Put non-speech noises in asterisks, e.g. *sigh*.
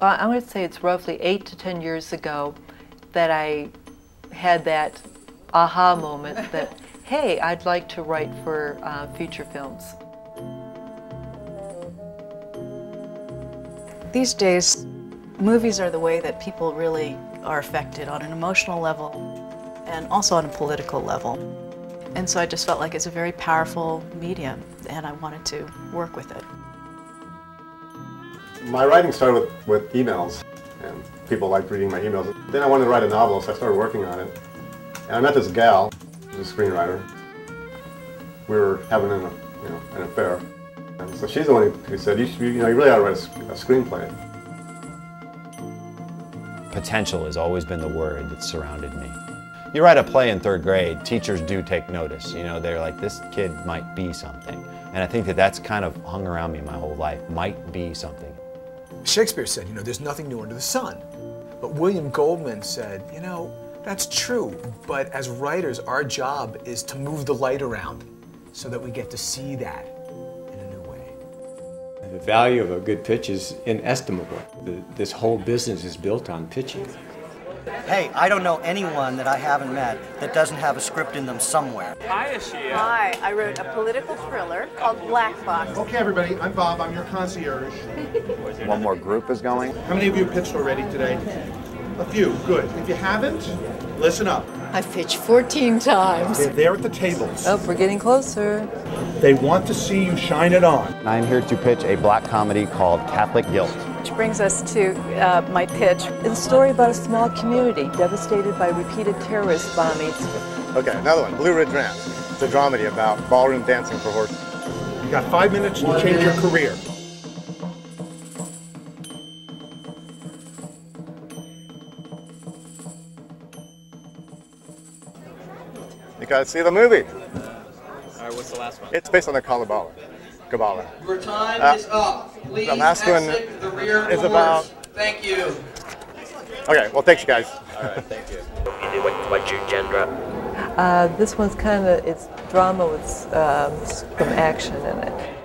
Well, I would say it's roughly eight to ten years ago that I had that aha moment that, *laughs* hey, I'd like to write for uh, feature films. These days, movies are the way that people really are affected on an emotional level and also on a political level. And so I just felt like it's a very powerful medium and I wanted to work with it. My writing started with, with emails and people liked reading my emails. Then I wanted to write a novel, so I started working on it. And I met this gal, who's a screenwriter. We were having an, you know, an affair. And so she's the one who said, you, should, you know, you really ought to write a, a screenplay. Potential has always been the word that surrounded me. You write a play in third grade, teachers do take notice. You know, they're like, this kid might be something. And I think that that's kind of hung around me my whole life, might be something. Shakespeare said, you know, there's nothing new under the sun. But William Goldman said, you know, that's true, but as writers, our job is to move the light around so that we get to see that in a new way. The value of a good pitch is inestimable. The, this whole business is built on pitching. Hey, I don't know anyone that I haven't met that doesn't have a script in them somewhere. Hi, Ashia. Hi, I wrote a political thriller called Black Box. Okay, everybody, I'm Bob. I'm your concierge. *laughs* One more group is going. How many of you pitched already today? A few. Good. If you haven't, listen up. I've pitched 14 times. They're there at the tables. Oh, we're getting closer. They want to see you shine it on. I'm here to pitch a black comedy called Catholic Guilt. Which brings us to uh, my pitch. It's a story about a small community devastated by repeated terrorist bombings. Okay, another one, Blue Ridge Ranch. It's a dramedy about ballroom dancing for horses. You got five minutes to change your career. You gotta see the movie. All right, what's the last one? It's based on the Kabbalah. Kabbalah. Your time Uh, is up. Please the last one exit the rear is doors. about- Thank you. Okay, well, thanks, you guys. All right, thank you. What, what's your genre? Uh, this one's kind of, it's drama with um, some action in it.